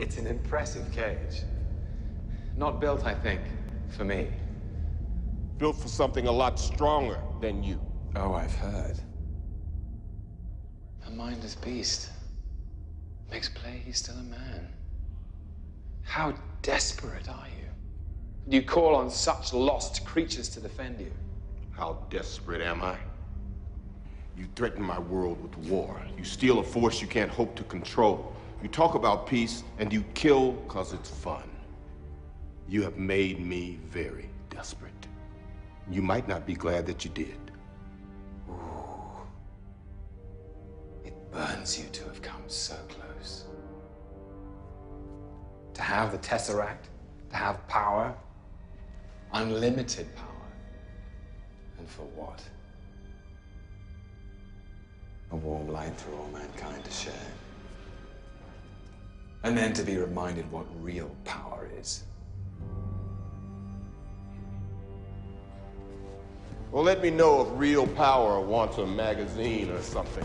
It's an impressive cage. Not built, I think, for me. Built for something a lot stronger than you. Oh, I've heard. A mindless beast. Makes play he's still a man. How desperate are you? You call on such lost creatures to defend you. How desperate am I? You threaten my world with war. You steal a force you can't hope to control. You talk about peace, and you kill because it's fun. You have made me very desperate. You might not be glad that you did. Ooh. It burns you to have come so close. To have the Tesseract, to have power, unlimited power. And for what? A warm light for all mankind to share. And then to be reminded what real power is. Well, let me know if real power wants a magazine or something.